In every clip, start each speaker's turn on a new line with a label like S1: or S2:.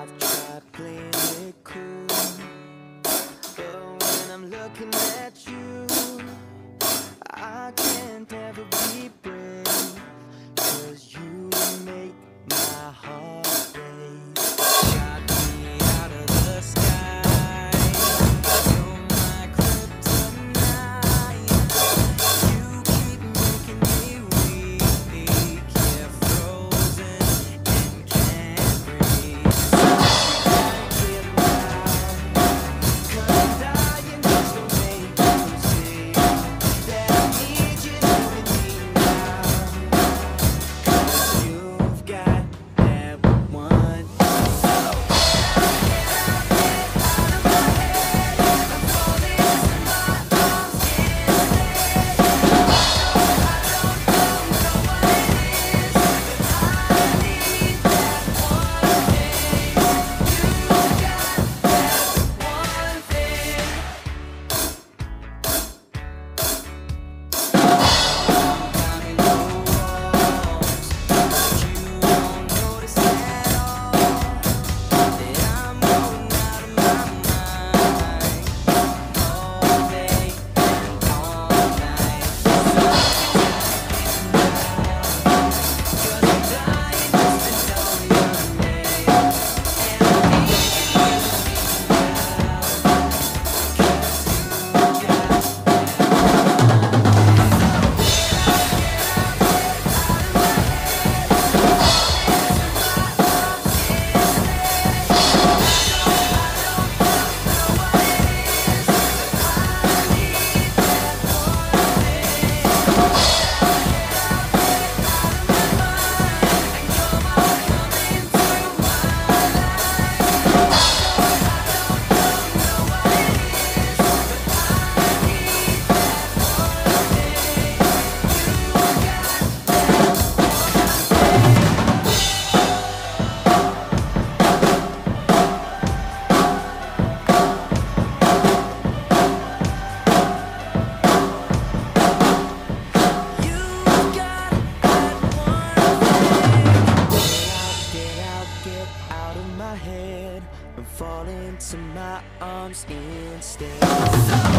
S1: I've tried playing it cool, but when I'm looking at you. get out of my head and fall into my arms instead.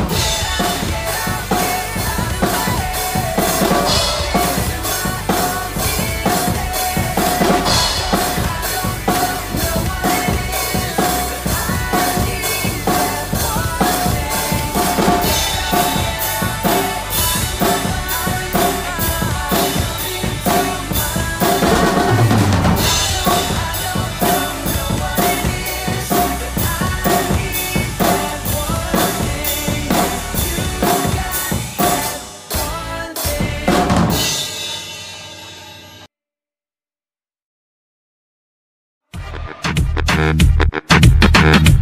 S1: and the pen.